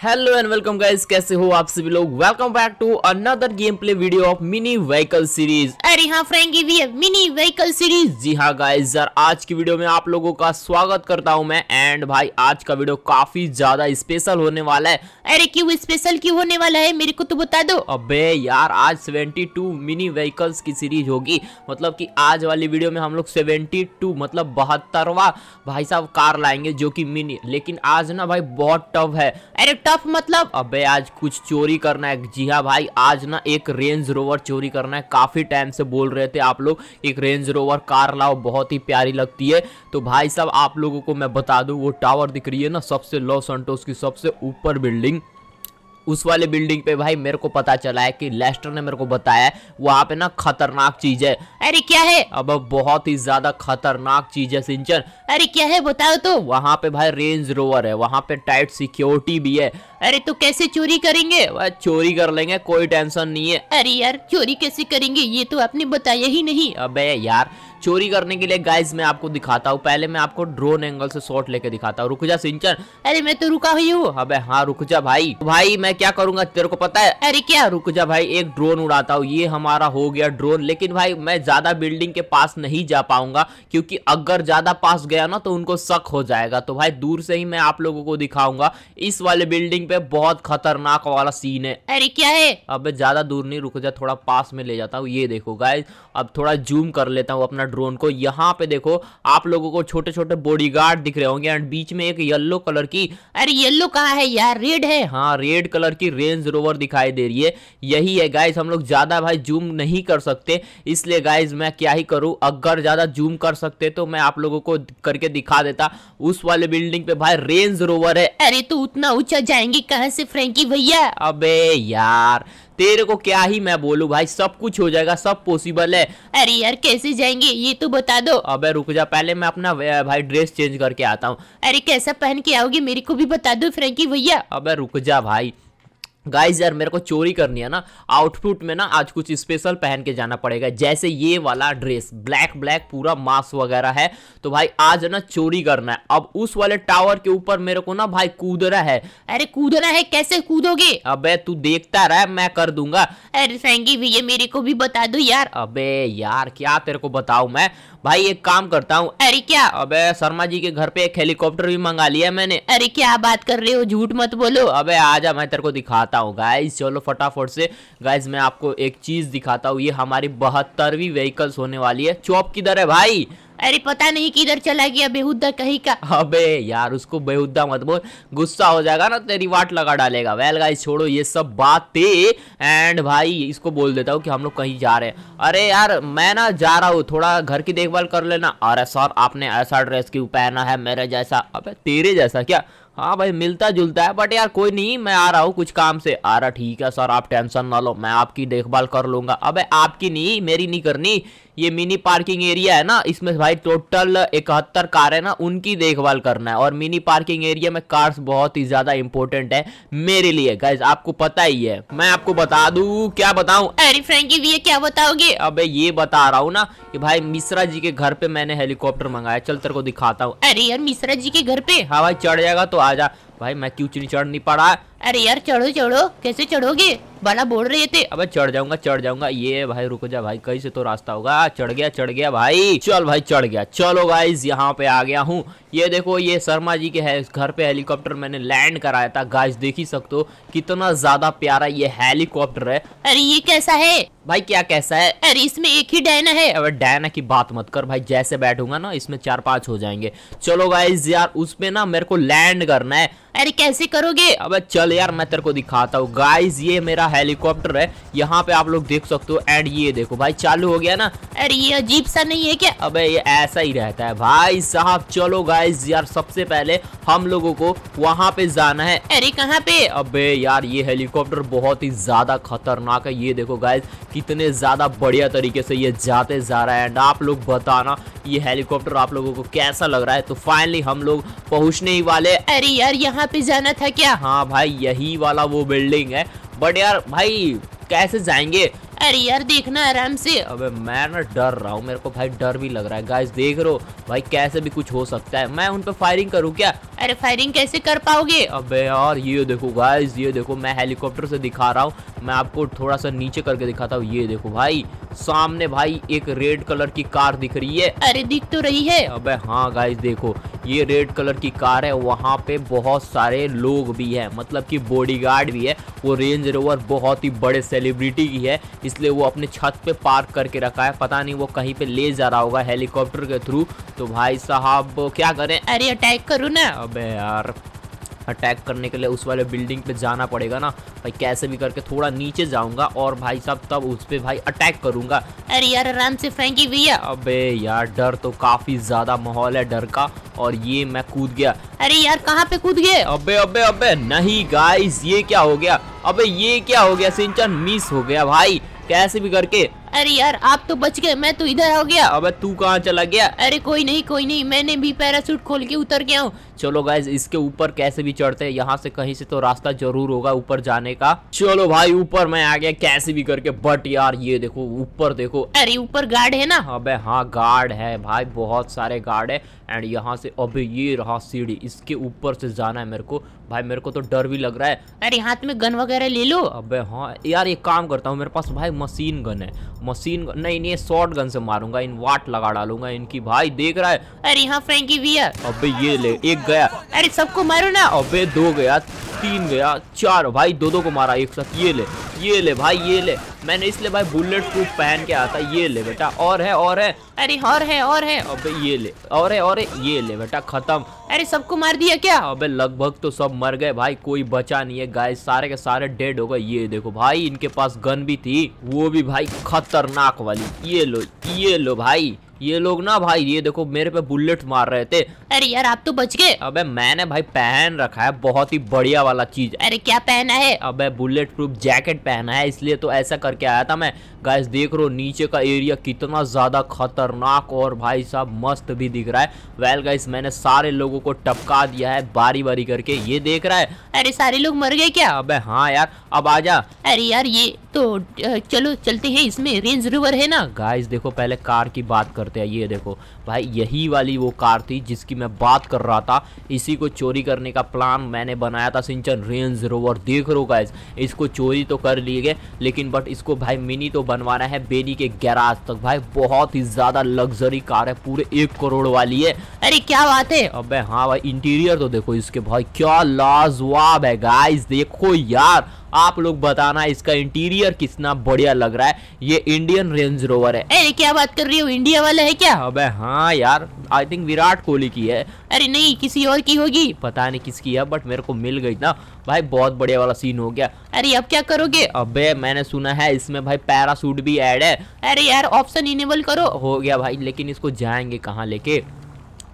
Hello and welcome guys कैसे हो आप सभी लोग? Welcome back to another game play video of mini vehicle series अरे हाँ फ्रेंकी भी है। मिनी व्हीकल सीरीज़ जी हाँ गाइस यार आज की वीडियो में आप लोगों का स्वागत करता हूँ मैं। एंड भाई आज का वीडियो काफ़ी ज़्यादा स्पेशल होने वाला है। अरे क्यों स्पेशल क्यों होने वाला है? मेरे को तो बता दो। अबे यार आज 72 मिनी व्हीकल्स की सीरीज़ होगी। मतलब कि आज वाली वीडियो में हम लोग 72 मतलब बहत्तरवा भाई साहब कार लाएँगे जो कि मिनी लेकिन आज ना भाई बहुत टफ है। अरे टफ मतलब? अबे, आज कुछ चोरी करना है। जी हाँ भाई, आज ना एक रेंज रोवर चोरी करना है। काफ़ी टाइम से बोल रहे थे आप लोग, एक रेंज रोवर कार लाओ, बहुत ही प्यारी लगती है। तो भाई साहब, आप लोगों को मैं बता दू, वो टावर दिख रही है ना, सबसे लो संटोस की सबसे ऊपर बिल्डिंग उस वाले बिल्डिंग पे भाई मेरे को पता चला है कि लेस्टर ने मेरे को बताया है, वहाँ पे ना खतरनाक चीज़ है। अरे क्या है? अब बहुत ही ज़्यादा खतरनाक चीज़ है सिंचन। अरे क्या है, बताओ तो। वहाँ पे भाई रेंज रोवर है, वहाँ पे टाइट सिक्योरिटी भी है। अरे तो कैसे चोरी करेंगे? चोरी कर लेंगे कोई टेंशन नहीं है। अरे यार चोरी कैसे करेंगे? ये तो आपने बताया ही नहीं। अबे यार चोरी करने के लिए गाइस मैं आपको दिखाता हूँ। पहले मैं आपको ड्रोन एंगल से शॉट लेके दिखाता हूँ। रुक जा सिंचन। अरे मैं तो रुका हुई हूँ। अबे हाँ रुक जा भाई। भाई मैं क्या करूँगा तेरे को पता है? अरे क्या? रुक जा भाई एक ड्रोन उड़ाता हूँ। ये हमारा हो गया ड्रोन लेकिन भाई मैं ज़्यादा बिल्डिंग के पास नहीं जा पाऊँगा क्योंकि अगर ज़्यादा पास गया ना तो उनको शक हो जाएगा। तो भाई दूर से ही मैं आप लोगों को दिखाऊँगा। इस वाले बिल्डिंग पे बहुत खतरनाक वाला सीन है। अरे क्या है? अब ज़्यादा दूर नहीं रुक जा थोड़ा पास में ले जाता हूँ ये देखो गाइस अब थोड़ा जूम कर लेता हूँ अपना ड्रोन को। यहाँ पे देखो आप लोगों को छोटे छोटे बॉडीगार्ड दिख रहे होंगे एंड बीच में एक येलो कलर की अरे येलो कहाँ है यार? रेड है। हाँ रेड कलर की रेंज रोवर दिखाई दे रही है। यही है गाइज़ हम लोग ज़्यादा भाई जूम नहीं कर सकते। इसलिए गाइज़ मैं क्या ही करूँ? अगर ज़्यादा जूम कर सकते तो मैं आप लोगों को करके दिखा देता। उस वाले बिल्डिंग पे भाई रेंज रोवर है। अरे तो उतना ऊँचा जाएँगे कहाँ से फ्रेंकी भैया? अबे यार तेरे को क्या ही मैं बोलूँ भाई सब कुछ हो जाएगा सब पॉसिबल है। अरे यार कैसे जाएँगे? ये तो बता दो। अबे रुक जा पहले मैं अपना भाई ड्रेस चेंज करके आता हूँ। अरे कैसा पहन के आओगे मेरे को भी बता दो फ्रेंकी भैया। अबे रुक जा भाई गाइस यार, मेरे को चोरी करनी है ना आउटफिट में ना आज कुछ स्पेशल पहन के जाना पड़ेगा, जैसे ये वाला ड्रेस ब्लैक ब्लैक पूरा मास्क वगैरह है तो भाई आज ना चोरी करना है। अब उस वाले टावर के ऊपर मेरे को ना भाई कूदना है। अरे, कूदना है? कैसे कूदोगे? अबे, तू देखता रह, मैं कर दूँगा। अरे फ्रेंकी भैया, मेरे को भी बता दो यार। अबे, यार, क्या तेरे को बताऊ मैं? भाई एक काम करता हूँ। अरे क्या? अबे शर्मा जी के घर पे एक हेलीकॉप्टर भी मंगा लिया मैंने। अरे क्या बात कर रहे हो? झूठ मत बोलो। अबे आजा मैं तेरे को दिखाता हूँ गाइज़ चलो फटाफट से। गाइज़ मैं आपको एक चीज़ दिखाता हूँ। ये हमारी बहत्तरवी व्हीकल्स होने वाली है। चौप किधर है भाई? अरे पता नहीं किधर चला गया बेहुदा कहीं का। अबे यार, उसको बेहुदा मत बोल। गुस्सा हो जाएगा ना, तेरी वाट लगा डालेगा। वेल गाइस छोड़ो ये सब बात। एंड भाई, इसको बोल देता हूँ कि हम लोग कहीं जा रहे हैं। अरे यार, मैं ना जा रहा हूँ, थोड़ा घर की देखभाल कर लेना। अरे सर, आपने ऐसा ड्रेस क्यों पहना है मेरे जैसा? अब तेरे जैसा क्या? हाँ भाई, मिलता जुलता है बट यार कोई नहीं, मैं आ रहा हूँ कुछ काम से। आ रहा ठीक है सर, आप टेंशन ना लो, मैं आपकी देखभाल कर लूँगा। अबे आपकी नहीं, मेरी नहीं करनी। ये मिनी पार्किंग एरिया है ना इसमें भाई टोटल इकहत्तर कार है ना उनकी देखभाल करना है। और मिनी पार्किंग एरिया में कार्स बहुत ही ज़्यादा इंपॉर्टेंट है मेरे लिए। गाइज़ आपको पता ही है। मैं आपको बता दू क्या बताऊँ? अरे फ्रेंकी ये क्या बताओगे? अबे ये बता रहा हूँ ना कि भाई मिश्रा जी के घर पे मैंने हेलीकॉप्टर मंगाया। चल तेरे को दिखाता हूँ। अरे यार मिश्रा जी के घर पे? हाँ भाई चढ़ जाएगा तो आजा भाई मैं क्यों चढ़ नहीं पा रहा? अरे यार चढ़ो चढ़ो। कैसे चढ़ोगे? बड़ा बोल रहे थे। अबे चढ़ जाऊँगा चढ़ जाऊँगा। ये भाई रुक जा भाई कहीं से तो रास्ता होगा। चढ़ गया चढ़ गया भाई। चल भाई चढ़ गया। चलो गाइज़ यहाँ पे आ गया हूँ। ये देखो ये शर्मा जी के है घर पे हेलीकॉप्टर मैंने लैंड कराया था। गाइज़ देख ही सकते हो कितना ज़्यादा प्यारा ये हेलीकॉप्टर है। अरे ये कैसा है? भाई क्या कैसा है? अरे इसमें एक ही डायना है। अब डायना की बात मत कर भाई जैसे बैठूँगा ना इसमें चार पाँच हो जाएँगे। चलो गाइज़ यार उसमें ना मेरे को लैंड करना है। अरे कैसे करोगे? अब चल यार, मैं तेरे को दिखाता हूँ। गाइस ये मेरा हेलीकॉप्टर है। यहाँ पे आप लोग देख सकते हो। एंड ये देखो भाई, चालू हो गया ना। अरे ये अजीब सा नहीं है क्या? अबे ये ऐसा ही रहता है। भाई साहब, चलो गाइस यार सबसे पहले हम लोगों को वहाँ पे जाना है। अरे कहाँ पे? अबे यार, ये हेलीकॉप्टर बहुत ही ज़्यादा खतरनाक है। ये देखो गाइज़ कितने ज़्यादा बढ़िया तरीके से ये जाते जा रहा है। एंड आप लोग बताना, ये हेलीकॉप्टर आप लोगों को कैसा लग रहा है? तो फाइनली हम लोग पहुँचने ही वाले अरे यार, यहाँ पे जाना था क्या? हाँ भाई यही वाला वो बिल्डिंग है। बट यार, भाई, कैसे जाएँगे? अरे यार, देखना आराम से। अबे, मैं ना डर रहा हूँ। मेरे को भाई डर भी लग रहा है। गाइस देख हो, भाई, कैसे भी कुछ हो सकता है। मैं उन पे फायरिंग करूँ क्या? अरे फायरिंग कैसे कर पाओगे? अबे यार, ये देखो गाइस ये देखो, मैं हेलीकॉप्टर से दिखा रहा हूँ। मैं आपको थोड़ा सा नीचे करके दिखाता हूँ। ये देखो, भाई सामने भाई एक रेड कलर की कार दिख रही है। अरे दिख तो रही है। अबे हाँ गाइस देखो ये रेड कलर की कार है वहाँ पे बहुत सारे लोग भी हैं मतलब कि बॉडीगार्ड भी है। वो रेंज रोवर बहुत ही बड़े सेलिब्रिटी की है इसलिए वो अपने छत पे पार्क करके रखा है। पता नहीं वो कहीं पे ले जा रहा होगा हेलीकॉप्टर के थ्रू तो भाई साहब क्या करें? अरे अटैक करो ना। अबे यार अटैक करने के लिए उस वाले बिल्डिंग पे जाना पड़ेगा ना। भाई, कैसे भी करके थोड़ा नीचे जाऊँगा और भाई साहब, तब उस पे भाई अटैक करूँगा। अरे यार, आराम से फ्रैंकी भैया। अबे यार, डर तो काफ़ी ज़्यादा माहौल है डर का और ये मैं कूद गया। अरे यार, कहाँ पे कूद गए? अबे अबे अबे, नहीं गाइस ये क्या हो गया? अबे, ये क्या हो गया? सिंचन मिस हो गया भाई। कैसे भी करके। अरे यार, आप तो बच गए, मैं तो इधर हो गया। अबे, तू कहाँ चला गया? अरे, कोई नहीं कोई नहीं, मैंने भी पैरासूट खोल के उतर गया हूँ। चलो गाइज़ इसके ऊपर कैसे भी चढ़ते हैं, यहाँ से कहीं से तो रास्ता ज़रूर होगा ऊपर जाने का। चलो भाई, ऊपर मैं आ गया कैसे भी करके बट यार, ये देखो, ऊपर देखो। अरे, ऊपर गार्ड है ना? अबे हाँ गार्ड है भाई, बहुत सारे गार्ड है। एंड यहाँ से अबे ये रहा सीढ़ी, इसके ऊपर से जाना है मेरे को। भाई, मेरे को तो डर भी लग रहा है। अरे, हाथ में गन वगैरह ले लो। अबे हाँ यार, एक काम करता हूँ, मेरे पास भाई मशीन गन है। मशीन गन नहीं नहीं शॉर्ट गन से मारूँगा इन वाट लगा डालूँगा इनकी। भाई, देख रहा है। अरे यहाँ फ्रैंकी भैया अबे ये ले, एक गया। अरे सबको मारो ना। अबे दो गया। तीन गया चार। भाई दो दो को मारा एक साथ। ये ले ये ले भाई ये ले। मैंने इसलिए भाई बुलेट प्रूफ पहन के आता ये ले बेटा और है और है। अरे और है और है। अबे ये ले और है और है। ये ले बेटा खत्म। अरे सबको मार दिया क्या? अबे लगभग तो सब मर गए। भाई कोई बचा नहीं है। गाय सारे के सारे डेड हो गए। ये देखो भाई इनके पास गन भी थी। वो भी भाई खतरनाक वाली। ये लो ये लो भाई। ये लोग ना भाई ये देखो मेरे पे बुलेट मार रहे थे। अरे यार आप तो बच गए। अबे मैंने भाई पहन रखा है। बहुत ही बढ़िया वाला चीज़। अरे क्या पहना है? अबे बुलेट प्रूफ जैकेट पहना है, इसलिए तो ऐसा करके आया था मैं। गाइस देख रहे हो, नीचे का एरिया कितना ज़्यादा खतरनाक और भाई साहब मस्त भी दिख रहा है। वेल गाइस मैंने सारे लोगों को टपका दिया है बारी बारी करके। ये देख रहा है। अरे, सारे लोग मर गए क्या? अबे हाँ यार, अब आजा अरे यार, ये तो चलो, चलते हैं। इसमें रेंज रोवर है ना? गाइस देखो, पहले कार की बात करते हैं। ये देखो, भाई, यही वाली वो कार थी जिसकी मैं बात कर रहा था। इसी को चोरी करने का प्लान मैंने बनाया था सिंचन। रेंज रोवर देख हो गाइस इसको चोरी तो कर लिए गए, लेकिन बट इसको भाई मिनी तो बनवाना है बेनी के गैराज तक। भाई, बहुत ही ज़्यादा लग्जरी कार है, पूरे एक करोड़ वाली है। अरे, क्या बात है? अबे हाँ भाई इंटीरियर तो देखो इसके। भाई, क्या लाजवाब है गाइस देखो यार। आप लोग बताना इसका इंटीरियर कितना बढ़िया लग रहा है। ये इंडियन रेंज रोवर है। अरे क्या बात कर रही हो? इंडिया वाला है क्या? अबे हाँ यार आई थिंक विराट कोहली की है। अरे नहीं किसी और की होगी। पता नहीं किसकी है बट मेरे को मिल गई ना। भाई बहुत बढ़िया वाला सीन हो गया। अरे अब क्या करोगे? अबे मैंने सुना है इसमें भाई पैरासूट भी ऐड है। अरे यार ऑप्शन इनेबल करो। हो गया भाई लेकिन इसको जाएँगे कहाँ लेके?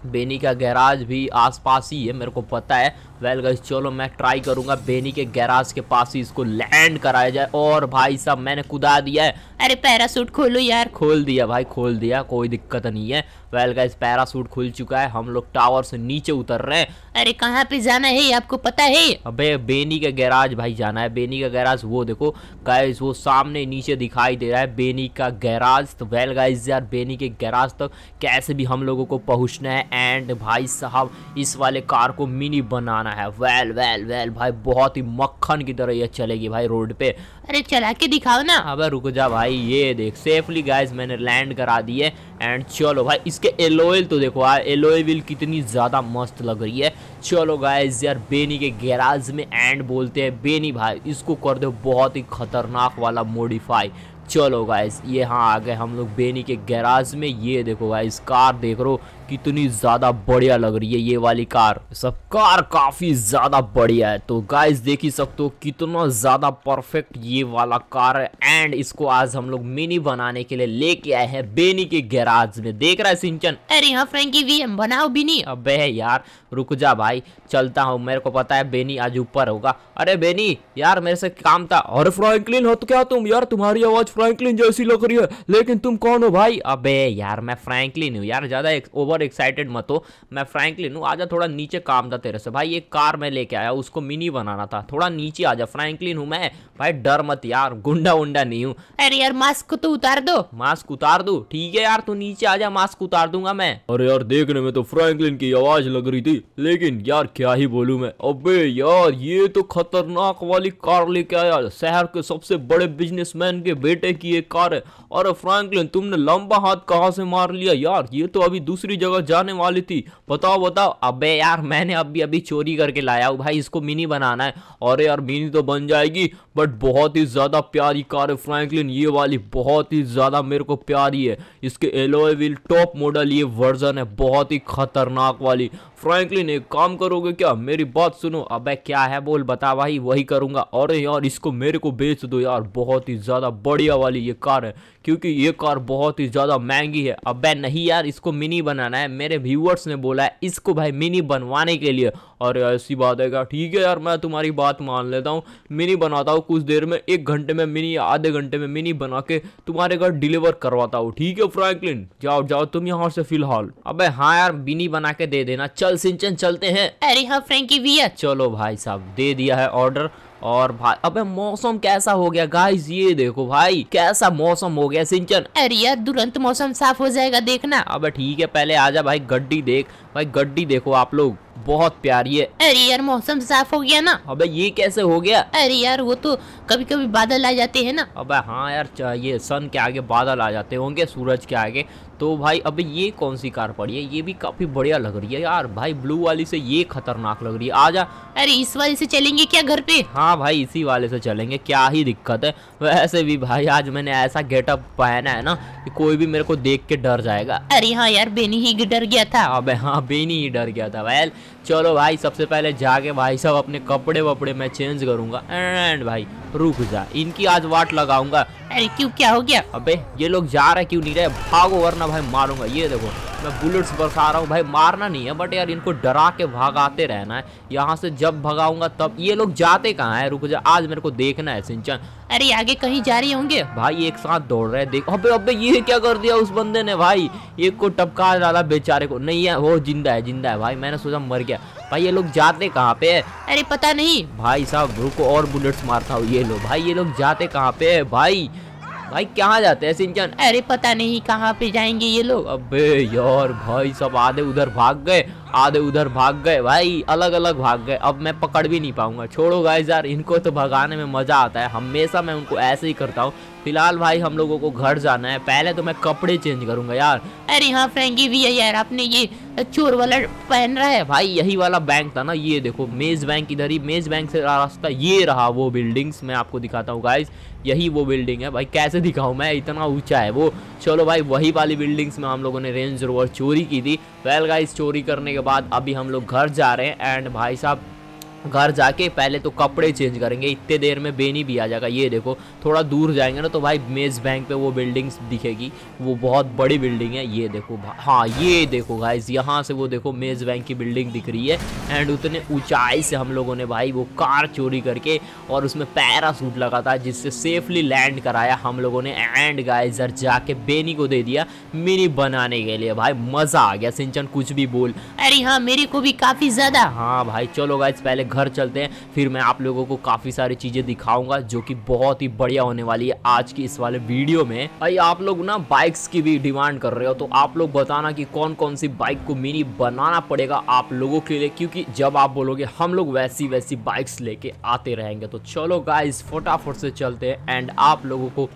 बेनी का गैराज भी आसपास ही है मेरे को पता है। वेल गाइस चलो मैं ट्राई करूँगा बेनी के गैराज के पास ही इसको लैंड कराया जाए। और भाई साहब, मैंने कुदा दिया है। अरे पैरासूट खोलो यार। खोल दिया भाई, खोल दिया, कोई दिक्कत नहीं है। वेल गाइस पैरासूट खुल चुका है। हम लोग टावर से नीचे उतर रहे हैं। अरे कहाँ पे जाना है, आपको पता है? अबे बेनी का गैराज भाई जाना है। बेनी का गैराज वो देखो। गाइस वो सामने नीचे दिखाई दे रहा है बेनी का गैराज तो वेल गाइस यार बेनी के गैराज तक कैसे भी हम लोगों को पहुँचना है। एंड भाई साहब, इस वाले कार को मिनी बनाना है। वेल वेल वेल भाई, बहुत ही मक्खन की तरह ये चलेगी भाई रोड पे। अरे चला के दिखाओ ना। अबे रुक जा भाई, ये देख सेफली गाइस मैंने लैंड करा दिए एंड चलो भाई, इसके एलोयल तो देखो यार एलोय व्हील कितनी ज़्यादा मस्त लग रही है। चलो गाइस यार बेनी के गैराज में एंड बोलते हैं बेनी भाई, इसको कर दो, बहुत ही खतरनाक वाला मॉडिफाई चलो गाइस ये हाँ आ गए हम लोग बेनी के गैराज में। ये देखो गाइस कार देख रो कितनी ज़्यादा बढ़िया लग रही है ये वाली कार। सब कार काफ़ी ज़्यादा बढ़िया है। तो गाइस देख ही सकते हो कितना ज़्यादा परफेक्ट ये वाला कार है। एंड इसको आज हम लोग मिनी बनाने के लिए लेके आए हैं बेनी के गैराज में। देख रहा है सिंचन? अरे यहाँ फ्रैंकी हम बनाओ नहीं अबे यार, रुक जा भाई, चलता हूँ। मेरे को पता है बेनी आज ऊपर होगा। अरे बेनी यार मेरे से काम था। अरे फ्रैंकलिन हो तो क्या तुम? यार तुम्हारी आवाज़ फ्रैंकलिन जैसी लग रही है। लेकिन तुम कौन हो भाई? अबे यार, मैं फ्रैंकलिन हूँ। यार ज़्यादा ओवर ओवर एक्साइटेड मत हो। मैं फ्रैंकलिन हूँ आजा थोड़ा नीचे काम था तेरे से। भाई एक कार मैं लेके आया उसको मिनी बनाना था। थोड़ा नीचे आजा। फ्रैंकलिन हूँ मैं भाई डर मत यार। गुंडा उंडा नहीं हूँ। अरे यार मास्क तो उतार दो। मास्क उतार दूँ? ठीक है यार तू नीचे आजा मास्क उतार दूँगा मैं। अरे यार देखने में तो फ्रैंकलिन की आवाज़ लग रही थी लेकिन यार क्या ही बोलूँ मैं। अबे यार ये तो खतरनाक वाली कार लेके आया। शहर के सबसे बड़े बिजनेसमैन के बेटे की एक कार है। अरे फ्रैंकलिन तुमने लंबा हाथ कहाँ से मार लिया? यार ये तो अभी दूसरी जगह जाने वाली थी। बताओ बताओ। अबे यार, मैंने अभी अभी चोरी करके लाया हूँ भाई, इसको मिनी बनाना है। अरे यार, मिनी तो बन जाएगी बट बहुत ही ज़्यादा प्यारी कार है फ्रैंकलिन ये वाली बहुत ही ज़्यादा मेरे को प्यारी है। इसके एलोए व्हील टॉप मॉडल ये वर्जन है, बहुत ही खतरनाक वाली। फ्रैंकलिन, एक काम करोगे क्या? मेरी बात सुनो। अबे क्या है बोल, बता भाई, वही करूँगा। अरे यार, इसको मेरे को बेच दो यार। बहुत ही ज़्यादा बढ़िया वाली ये कार है, क्योंकि ये कार बहुत ही ज़्यादा महँगी है। अबे नहीं यार, इसको मिनी बनाना है। मेरे व्यूअर्स ने बोला है, इसको भाई मिनी बनवाने के लिए। अरे ऐसी बात है क्या? ठीक है यार, मैं तुम्हारी बात मान लेता हूँ। मिनी बनाता हूँ कुछ देर में, एक घंटे में मिनी या आधे घंटे में मिनी बना के तुम्हारे घर डिलीवर करवाता हूँ। ठीक है फ्रैंकलिन? जाओ जाओ, तुम यहाँ से फ़िलहाल। अबे हाँ यार, मिनी बना के दे देना। चल सिंचन चलते हैं। अरे हाँ फ्रेंकी भैया। चलो भाई साहब दे दिया है ऑर्डर और भाई अबे मौसम कैसा हो गया? गाइस ये देखो भाई कैसा मौसम हो गया सिंचन। अरे यार तुरंत मौसम साफ़ हो जाएगा देखना। अबे ठीक है पहले आजा भाई गड्डी देख। भाई गड्डी देखो आप लोग बहुत प्यारी है। अरे यार मौसम साफ़ हो गया ना। अबे ये कैसे हो गया? अरे यार वो तो कभी कभी बादल आ जाते हैं ना। अबे हाँ यार ये सन के आगे बादल आ जाते होंगे सूरज के आगे। तो भाई अबे ये कौन सी कार पड़ी है? ये भी काफ़ी बढ़िया लग रही है यार। भाई ब्लू वाली से ये खतरनाक लग रही है। आजा। अरे इस वाले से चलेंगे क्या घर पे? हाँ भाई इसी वाले से चलेंगे क्या ही दिक्कत है। वैसे भी भाई आज मैंने ऐसा गेटअप पहना है ना कि कोई भी मेरे को देख के डर जाएगा। अरे हाँ यार बेनी ही डर गया था। अबे हाँ बेनी ही डर गया था। वेल चलो भाई सबसे पहले जाके भाई साहब अपने कपड़े वपड़े मैं चेंज करूँगा। एंड भाई रुक जा इनकी आज वाट लगाऊँगा। अरे क्यों क्या हो गया? अबे ये लोग जा रहे क्यों नहीं रहे? भागो वरना भाई मारूँगा। ये देखो मैं बुलेट्स बरसा रहा हूँ। भाई मारना नहीं है बट यार इनको डरा के भागाते रहना है। यहाँ से जब भगाऊँगा तब ये लोग जाते कहाँ है? रुक जा आज मेरे को देखना है सिंचन। अरे आगे कहीं जा रहे होंगे? भाई एक साथ दौड़ रहे देख। अबे अबे ये क्या कर दिया उस बंदे ने भाई? एक को टपका डाला बेचारे को। नहीं है वो ज़िंदा है ज़िंदा है। भाई मैंने सोचा मर गया। भाई ये लोग जाते कहाँ पे अरे पता नहीं। भाई साहब रुको और बुलेट्स मारता हूँ ये लोग भाई ये लोग जाते कहाँ पे भाई भाई कहाँ जाते हैं सिंचन अरे पता नहीं कहाँ पे जाएँगे ये लोग। अबे यार भाई सब आधे उधर भाग गए आधे उधर भाग गए। भाई अलग अलग भाग गए। अब मैं पकड़ भी नहीं पाऊँगा। छोड़ो गाइस यार इनको तो भगाने में मज़ा आता है। हमेशा मैं उनको ऐसे ही करता हूँ। फ़िलहाल भाई हम लोगों को घर जाना है। पहले तो मैं कपड़े चेंज करूँगा यार। अरे हाँ फ्रेंकी भी है यार, आपने ये चोर वाला पहन रहा है। भाई यही वाला बैंक था ना, ये देखो मेज बैंक इधर ही मेज बैंक से रास्ता ये रहा वो बिल्डिंग्स मैं आपको दिखाता हूँ गाइस यही वो बिल्डिंग है। भाई कैसे दिखाऊँ मैं, इतना ऊँचा है वो। चलो भाई, वही वाली बिल्डिंग्स में हम लोगों ने रेंज रोवर चोरी की थी। वेल गाइस चोरी करने के बाद अभी हम लोग घर जा रहे हैं। एंड भाई साहब घर जाके पहले तो कपड़े चेंज करेंगे, इतने देर में बेनी भी आ जाएगा। ये देखो, थोड़ा दूर जाएँगे ना तो भाई मेज बैंक पे वो बिल्डिंग्स दिखेगी, वो बहुत बड़ी बिल्डिंग है। ये देखो हाँ ये देखो गाइज़ यहाँ से वो देखो मेज बैंक की बिल्डिंग दिख रही है। एंड उतने ऊंचाई से हम लोगों ने भाई वो कार चोरी करके और उसमें पैरासूट लगा था जिससे सेफली लैंड कराया हम लोगों ने। एंड गाइजर जाके बेनी को दे दिया मिनी बनाने के लिए। भाई, मज़ा आ गया। सिंचन कुछ भी बोल। अरे हाँ मेरे को भी काफ़ी ज़्यादा। हाँ भाई, चलो गाइज़ पहले घर चलते हैं। फिर मैं आप लोगों को काफ़ी सारी चीज़ें दिखाऊँगा, जो कि बहुत ही बढ़िया होने वाली है आज की इस वाले वीडियो में। भाई, आप लोग ना बाइक्स की भी डिमांड कर रहे हो तो आप लोग बताना कि कौन कौन सी बाइक को मिनी बनाना पड़ेगा आप लोगों के लिए, क्योंकि जब आप बोलोगे, हम लोग वैसी वैसी बाइक्स लेके आते रहेंगे। तो चलो गाइज़ फटाफट से चलते हैं एंड आप लोगों को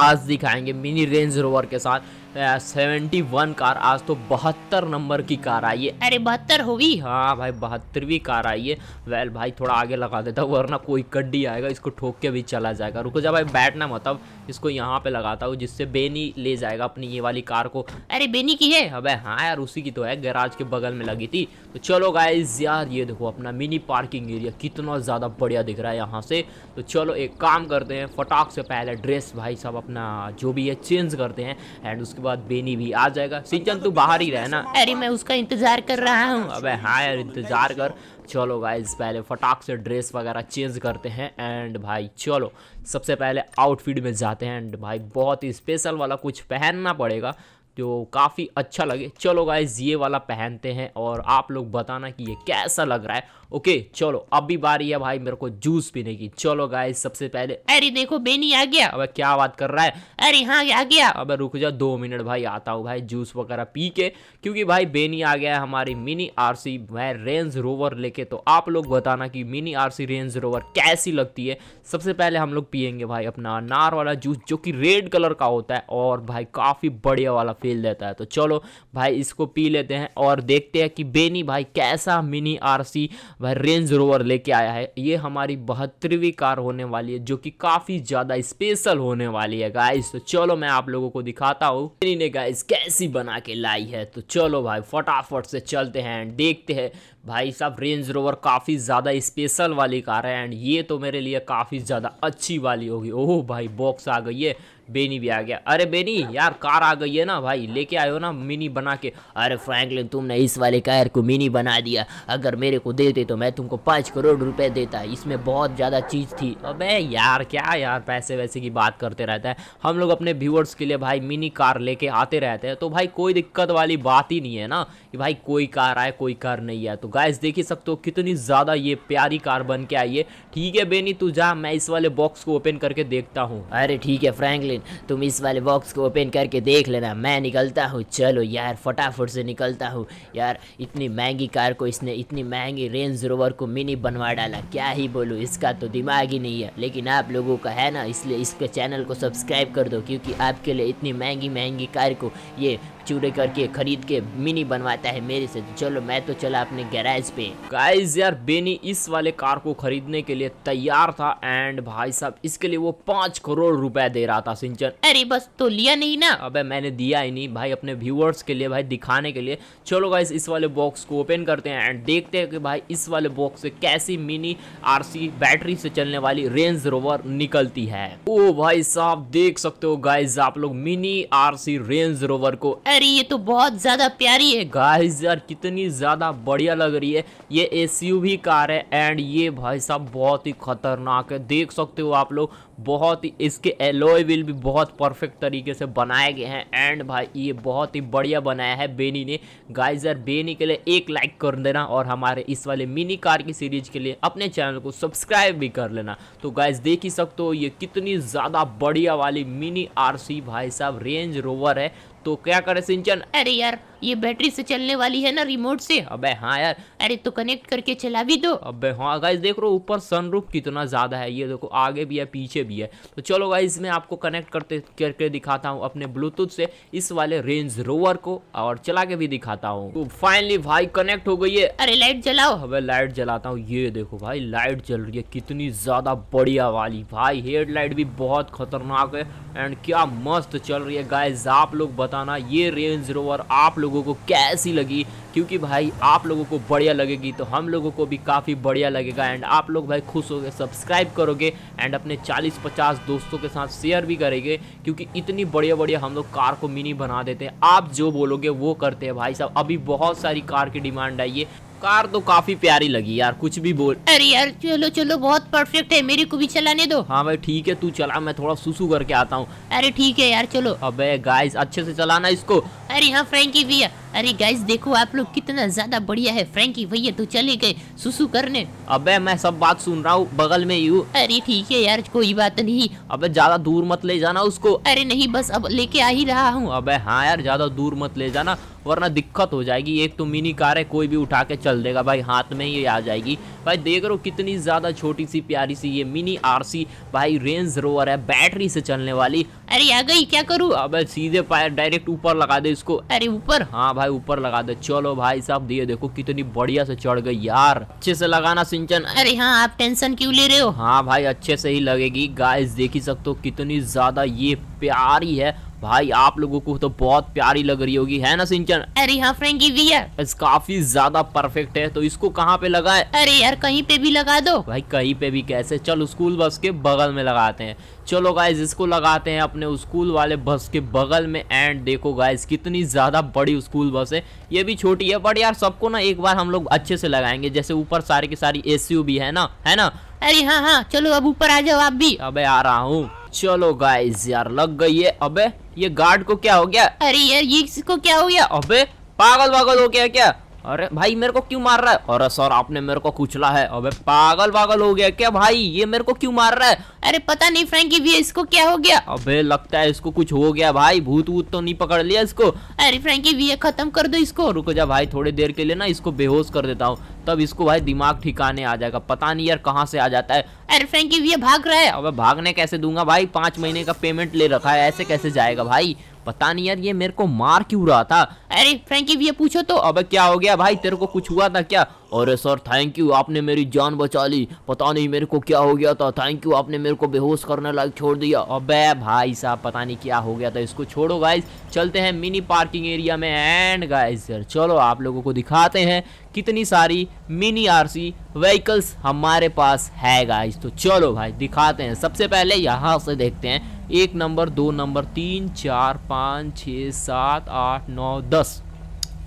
आज दिखाएँगे मिनी रेंज रोवर के साथ। सेवेंटी वन कार आज तो बहत्तर नंबर की कार आई है। अरे बहत्तर होगी? हाँ भाई बहत्तरवीं कार आई है। वेल भाई थोड़ा आगे लगा देता हूँ वरना कोई कड्डी आएगा इसको ठोक के भी चला जाएगा। रुको जा भाई बैठना मतलब इसको यहाँ पे लगाता हूँ जिससे बेनी ले जाएगा अपनी ये वाली कार को। अरे बेनी की है? अबे हाँ यार उसी की तो है गैराज के बगल में लगी थी। तो चलो गाइज़ यार ये देखो अपना मिनी पार्किंग एरिया कितना ज़्यादा बढ़िया दिख रहा है यहाँ से। तो चलो एक काम करते हैं फटाक से पहले ड्रेस भाई सब अपना जो भी है चेंज करते हैं एंड उसके बाद बेनी भी आ जाएगा। सिंचन तू बाहर ही रहना। अरे मैं उसका इंतज़ार कर रहा हूँ। अबे हाँ यार इंतज़ार कर। चलो गाइज़ पहले फटाक से ड्रेस वगैरह चेंज करते हैं एंड भाई चलो सबसे पहले आउटफिट में जाते हैं एंड भाई बहुत ही स्पेशल वाला कुछ पहनना पड़ेगा। जो काफ़ी अच्छा लगे। चलो गाइज़ ये वाला पहनते हैं और आप लोग बताना कि ये कैसा लग रहा है। ओके चलो, अभी बारी है भाई मेरे को जूस पीने की। चलो गाइज़ सबसे पहले अरे देखो बेनी आ गया। अबे क्या बात कर रहा है? अरे हाँ आ गया। अबे रुक जा दो मिनट भाई, आता हूँ भाई जूस वगैरह पी के। क्योंकि भाई बेनी आ गया है हमारी मिनी आरसी मैं रेंज रोवर लेके। तो आप लोग बताना कि मिनी आरसी रेंज रोवर कैसी लगती है। सबसे पहले हम लोग पियेंगे भाई अपना अनार वाला जूस जो कि रेड कलर का होता है। और भाई काफ़ी बढ़िया वाला फील देता है। तो चलो भाई, इसको पी लेते हैं और देखते हैं कि बेनी भाई कैसा मिनी आरसी भाई रेंज रोवर लेके आया है। ये हमारी बहत्तरवीं कार होने वाली है, जो कि काफ़ी ज़्यादा स्पेशल होने वाली है गाइस तो चलो मैं आप लोगों को दिखाता हूँ बेनी ने गाइस कैसी बना के लाई है। तो चलो भाई, फटाफट से चलते हैं एंड देखते हैं। भाई साहब, रेंज रोवर काफ़ी ज़्यादा स्पेशल वाली कार है एंड ये तो मेरे लिए काफ़ी ज़्यादा अच्छी वाली होगी। ओह भाई बॉक्स आ गई है। बेनी भी आ गया। अरे बेनी, यार कार आ गई है ना भाई, लेके आयो ना मिनी बना के। अरे फ्रैंकलिन, तुमने इस वाले कार को मिनी बना दिया। अगर मेरे को देते तो मैं तुमको पाँच करोड़ रुपए देता। इसमें बहुत ज़्यादा चीज़ थी। अबे यार, क्या यार, पैसे वैसे की बात करते रहता है। हम लोग अपने व्यूअर्स के लिए भाई मिनी कार लेके आते रहते हैं। तो भाई कोई दिक्कत वाली बात ही नहीं है ना कि भाई कोई कार आए, कोई कार नहीं आए। तो गाइस देख ही सकते हो कितनी ज़्यादा ये प्यारी कार बन के आई है। ठीक है बेनी, तू जा, मैं इस वाले बॉक्स को ओपन करके देखता हूँ। अरे ठीक है फ्रैंकलिन तुम इस वाले बॉक्स को ओपन करके देख लेना। मैं निकलता हूँ। चलो यार, फटाफट से निकलता हूँ। यार, इतनी महँगी कार को इसने, इतनी महँगी रेंज रोवर को मिनी बनवा डाला। क्या ही बोलूँ, इसका तो दिमाग ही नहीं है। लेकिन आप लोगों का है ना, इसलिए इसके चैनल को सब्सक्राइब कर दो, क्योंकि आपके लिए इतनी महँगी महँगी कार को ये चूड़े करके खरीद के मिनी बनवाता है मेरे से। चलो, मैं तो चला अपने गैराज पे। गाइस यार बेनी इस वाले कार को खरीदने के लिए तैयार था एंड भाई साहब, इसके लिए वो पाँच करोड़ रुपए दे रहा था, सिंचन। अरे बस तो लिया नहीं ना। अबे, मैंने दिया ही नहीं। भाई, अपने व्यूअर्स के लिए, भाई, दिखाने के लिए। चलो गाइस इस वाले बॉक्स को ओपन करते हैं एंड देखते हैं कि भाई, इस वाले बॉक्स से कैसी मिनी आरसी बैटरी से चलने वाली रेंज रोवर निकलती है। ओ भाई साहब, देख सकते हो गाइज़ आप लोग मिनी आरसी रेंज रोवर को अरे ये तो बहुत ज़्यादा प्यारी है। गाइस यार, कितनी ज़्यादा बढ़िया लग रही है। ये एसयूवी कार है एंड ये भाई साहब बहुत ही खतरनाक है। देख सकते हो आप लोग, बहुत ही इसके एलोय व्हील भी बहुत परफेक्ट तरीके से बनाए गए हैं एंड भाई ये बहुत ही बढ़िया बनाया है बेनी ने। गाइस यार बेनी के लिए एक लाइक कर देना और हमारे इस वाले मिनी कार की सीरीज़ के लिए अपने चैनल को सब्सक्राइब भी कर लेना। तो गाइस देख ही सकते हो ये कितनी ज़्यादा बढ़िया वाली मिनी आरसी भाई साहब रेंज रोवर है। तो क्या करे सिंचन? अरे यार ये बैटरी से चलने वाली है ना रिमोट से? अबे हाँ यार। अरे तो कनेक्ट करके चला भी दो। अबे हाँ गाइस देख रहे हो ऊपर सनरूफ कितना ज़्यादा है। ये देखो आगे भी है पीछे भी है। तो चलो गाइस मैं आपको कनेक्ट करते करके दिखाता हूँ अपने ब्लूटूथ से इस वाले रेंज रोवर को और चला के भी दिखाता हूँ। तो फाइनली भाई कनेक्ट हो गई है। अरे लाइट जलाओ। अब लाइट जलाता हूँ। ये देखो भाई लाइट जल रही है। कितनी ज़्यादा बढ़िया वाली। भाई हेडलाइट भी बहुत खतरनाक है। एंड क्या मस्त चल रही है गाइज़ आप लोग बताना। ये रेंज रोवर आप लोगों को कैसी लगी? क्योंकि भाई, आप लोगों को बढ़िया लगेगी तो हम लोगों को भी काफ़ी बढ़िया लगेगा। एंड आप लोग भाई खुश होगे सब्सक्राइब करोगे एंड अपने 40-50 दोस्तों के साथ शेयर भी करेंगे, क्योंकि इतनी बढ़िया बढ़िया हम लोग कार को मिनी बना देते हैं। आप जो बोलोगे, वो करते हैं भाई साहब। अभी बहुत सारी कार की डिमांड आई है। कार तो काफ़ी प्यारी लगी यार कुछ भी बोल। अरे यार चलो चलो बहुत परफेक्ट है मेरे को भी चलाने दो। हाँ भाई ठीक है तू चला मैं थोड़ा सुसु करके आता हूँ। अरे ठीक है यार चलो। अबे गाइस अच्छे से चलाना इसको। अरे हाँ फ्रेंकी भैया। अरे गाइस देखो आप लोग कितना ज़्यादा बढ़िया है फ्रेंकी भैया तो चले गए सुसु करने। अबे मैं सब बात सुन रहा हूँ बगल में यू अरे ठीक है यार कोई बात नहीं। अबे ज़्यादा दूर मत ले जाना उसको। अरे नहीं बस अब लेके आ ही रहा हूँ। अबे हाँ यार ज़्यादा दूर मत ले जाना। वरना दिक्कत हो जाएगी। एक तो मिनी कार है, कोई भी उठा के चल देगा। भाई, हाथ में ही आ जाएगी। भाई, देख रहे हो कितनी ज़्यादा छोटी सी प्यारी सी ये मिनी आरसी। भाई, रेंज रोवर है, बैटरी से चलने वाली। अरे, आ गई, क्या करूँ? अबे, सीधे पैर डायरेक्ट ऊपर लगा दे इसको। अरे, ऊपर? हाँ भाई, ऊपर लगा दे। चलो भाई साहब दिए देखो कितनी बढ़िया से चढ़ गई यार। अच्छे से लगाना सिंचन। अरे हाँ आप टेंशन क्यों ले रहे हो? हाँ भाई, अच्छे से ही लगेगी। गाइस, देख ही सकते हो कितनी ज़्यादा ये प्यारी है। भाई आप लोगों को तो बहुत प्यारी लग रही होगी है ना सिंचन? अरे हाँ फ्रेंकी भैया काफ़ी ज़्यादा परफेक्ट है तो इसको कहाँ पे लगाए? अरे यार कहीं पे भी लगा दो। भाई कहीं पे भी कैसे? चल स्कूल बस के बगल में लगाते हैं। चलो गाइज़ इसको लगाते हैं अपने स्कूल वाले बस के बगल में एंड देखो गाइज़ कितनी ज़्यादा बड़ी स्कूल बस है। ये भी छोटी है बट यार सबको ना एक बार हम लोग अच्छे से लगाएँगे जैसे ऊपर सारी की सारी एस भी है ना? है ना? अरे हाँ हाँ चलो अब ऊपर आ जाओ आप भी। अबे आ रहा हूँ। चलो गाइस यार लग गई है। अबे ये गार्ड को क्या हो गया? अरे यार ये इसको क्या हो गया? अबे पागल पागल हो गया क्या? अरे भाई, मेरे को क्यों मार रहा है? अरे सर, आपने मेरे को कुचला है। अबे पागल पागल हो गया क्या भाई? ये मेरे को क्यों मार रहा है? अरे पता नहीं फ्रैंकी भी इसको क्या हो गया? अबे लगता है इसको कुछ हो गया भाई। भूत वूत तो नहीं पकड़ लिया इसको। अरे फ्रैंकी भी खत्म कर दो इसको। रुको जा भाई, थोड़ी देर के लिए ना इसको बेहोश कर देता हूँ। तब इसको भाई दिमाग ठिकाने आ जाएगा। पता नहीं यार कहाँ से आ जाता है। अरे फ्रैंकी भी भाग रहा है। अब भागने कैसे दूँगा भाई? पाँच महीने का पेमेंट ले रखा है, ऐसे कैसे जाएगा भाई? पता नहीं यार ये मेरे को मार क्यों रहा था? अरे फ्रैंकी भी पूछो तो। अबे क्या हो गया भाई? तेरे को कुछ हुआ था क्या? अरे सर थैंक यू आपने मेरी जान बचा ली। पता नहीं मेरे को क्या हो गया था। थैंक यू आपने मेरे को बेहोश करने लायक छोड़ दिया। अबे भाई साहब पता नहीं क्या हो गया था। इसको छोड़ो गाइस चलते हैं मिनी पार्किंग एरिया में। एंड गाइस सर चलो आप लोगों को दिखाते हैं कितनी सारी मिनी आरसी व्हीकल्स हमारे पास है गाइस तो चलो भाई दिखाते हैं। सबसे पहले यहाँ से देखते हैं। एक नंबर, दो नंबर, तीन, चार, पाँच, छः, सात, आठ, नौ, दस।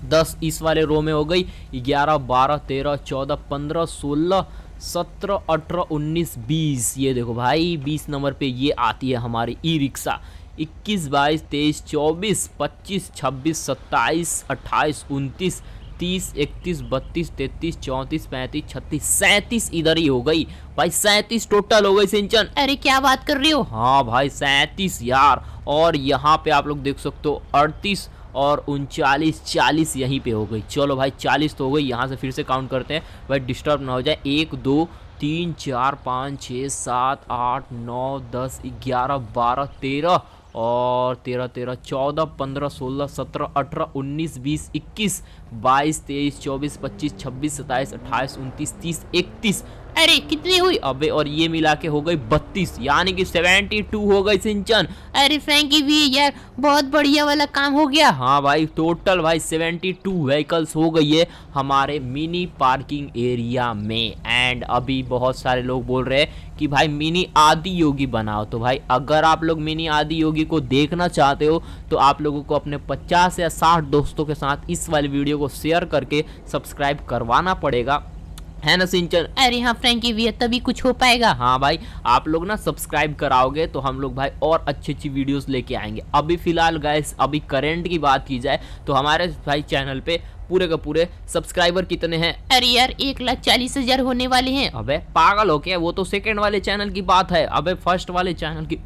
दस इस वाले रो में हो गई। ग्यारह, बारह, तेरह, चौदह, पंद्रह, सोलह, सत्रह, अठारह, उन्नीस, बीस। ये देखो भाई, बीस नंबर पे ये आती है हमारी ई रिक्शा इक्कीस, बाईस, तेईस, चौबीस, पच्चीस, छब्बीस, सत्ताईस, अट्ठाईस, उनतीस तीस, इकतीस, बत्तीस, तैतीस, चौंतीस, पैंतीस, छत्तीस, सैंतीस इधर ही हो गई। भाई, सैंतीस टोटल हो गई सिंचन। अरे, क्या बात कर रही हो? हाँ भाई, सैंतीस यार। और यहाँ पे आप लोग देख सकते हो, अड़तीस और उनचालीस, चालीस यहीं पे हो गई। चलो भाई, चालीस तो हो गई। यहाँ से फिर से काउंट करते हैं। भाई डिस्टर्ब ना हो जाए। एक, दो, तीन, चार, पाँच, छः, सात, आठ, नौ, दस, ग्यारह, बारह, तेरह। और तेरह तेरह चौदह पंद्रह सोलह सत्रह अठारह उन्नीस बीस इक्कीस बाईस तेईस चौबीस पच्चीस छब्बीस सत्ताईस अट्ठाईस उनतीस तीस इकतीस अरे, कितनी हुई? अबे, और ये मिला के हो गई बत्तीस, यानी कि सेवेंटी टू हो गई सिंचन। अरे, फ्रैंकी भी, यार, बहुत बढ़िया वाला काम हो गया। हाँ भाई टोटल भाई, सेवेंटी टू व्हीकल्स हो गई है हमारे मिनी पार्किंग एरिया में। एंड अभी बहुत सारे लोग बोल रहे हैं कि भाई मिनी आदि योगी बनाओ। तो भाई, अगर आप लोग मिनी आदि योगी को देखना चाहते हो तो आप लोगों को अपने 50 या 60 दोस्तों के साथ इस वाली वीडियो को शेयर करके सब्सक्राइब करवाना पड़ेगा। है ना सिंचन? अरे हाँ फ्रैंकी भी तभी कुछ हो पाएगा। हाँ भाई आप लोग ना सब्सक्राइब कराओगे तो हम लोग भाई और अच्छी अच्छी वीडियोस लेके आएँगे। अभी फ़िलहाल गाइस अभी करंट की बात की जाए तो हमारे भाई चैनल पे पूरे का पूरे सब्सक्राइबर कितने हैं? अरे यार एक लाख चालीस हज़ार होने वाले हैं। अबे पागल हो क्या? वो तो सेकंड वाले चैनल की बात है। अबे फ़र्स्ट वाले चैनल की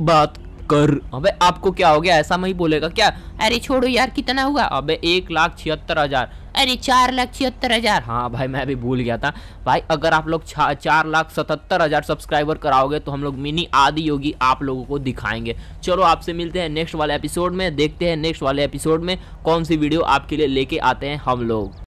बात कर। अबे, आपको क्या हो गया? ऐसा मैं बोलेगा। क्या? अरे छोड़ो यार, कितना हुआ? अबे, एक लाख छिहत्तर हज़ार। अरे चार लाख छिहत्तर हज़ार। हाँ भाई, मैं भी भूल गया था। भाई, अगर आप लोग चार लाख सतहत्तर हज़ार सब्सक्राइबर कराओगे तो हम लोग मिनी आदि योगी आप लोगों को दिखाएँगे। चलो, आपसे मिलते हैं नेक्स्ट वाले एपिसोड में। देखते हैं नेक्स्ट वाले एपिसोड में कौन सी वीडियो आपके लिए लेके आते हैं हम लोग।